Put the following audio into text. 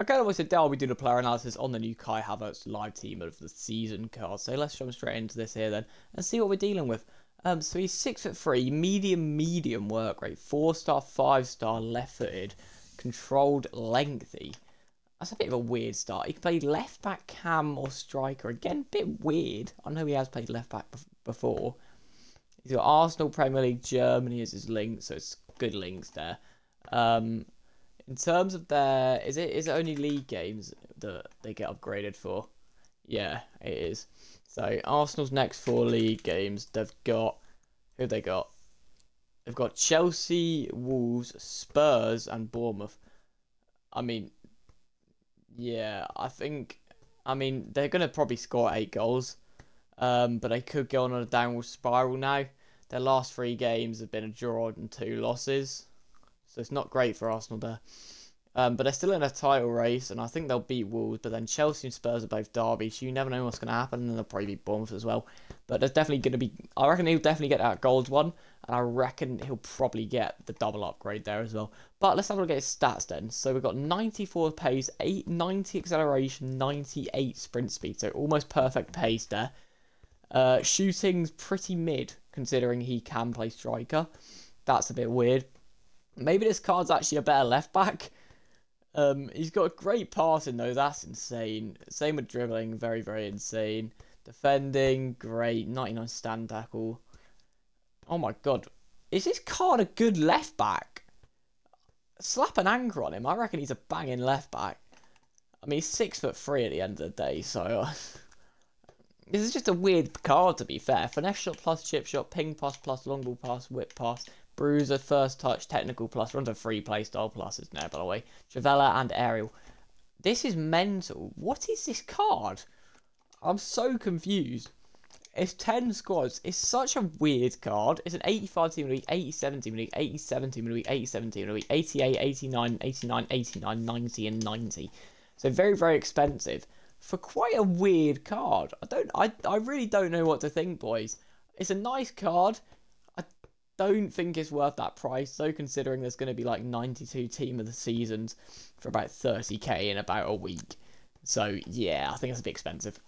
Okay, obviously today I'll be doing a player analysis on the new Kai Havertz live team of the season card. So let's jump straight into this here then and see what we're dealing with. Um, so he's six foot three, medium, medium work rate, four star, five star, left footed, controlled, lengthy. That's a bit of a weird start. He can play left back, cam, or striker. Again, a bit weird. I know he has played left back before. He's got Arsenal, Premier League, Germany as his link, so it's good links there. Um, in terms of their, is it is it only league games that they get upgraded for? Yeah, it is. So Arsenal's next four league games, they've got who they got? They've got Chelsea, Wolves, Spurs, and Bournemouth. I mean, yeah, I think, I mean, they're gonna probably score eight goals, um, but they could go on a downward spiral now. Their last three games have been a draw and two losses. So it's not great for Arsenal there. Um, but they're still in a title race, and I think they'll beat Wolves. But then Chelsea and Spurs are both derby, so you never know what's going to happen. And they'll probably beat Bournemouth as well. But there's definitely going to be. I reckon he'll definitely get that gold one, and I reckon he'll probably get the double upgrade there as well. But let's have a look at his stats then. So we've got 94 pace, 8, 90 acceleration, 98 sprint speed, so almost perfect pace there. Uh, shooting's pretty mid, considering he can play striker. That's a bit weird. Maybe this card's actually a better left back. Um, he's got a great passing though. That's insane. Same with dribbling, very very insane. Defending, great. 99 stand tackle. Oh my god, is this card a good left back? Slap an anchor on him. I reckon he's a banging left back. I mean, he's six foot three at the end of the day, so uh, this is just a weird card to be fair. Finesse shot plus chip shot, ping pass plus long ball pass, whip pass, Bruiser, First Touch, Technical Plus. Runs a free playstyle pluses now, by the way. Trivela and Aerial. This is mental. What is this card? I'm so confused. It's 10 squads. It's such a weird card. It's an 85 team week, 87 team week, 87 team week, 87 team week, 88, 89, 89, 89, 90, and 90. So very, very expensive for quite a weird card. I don't, I, I really don't know what to think, boys. It's a nice card don't think it's worth that price, though, considering there's going to be like 92 team of the seasons for about 30k in about a week. So, yeah, I think it's a bit expensive.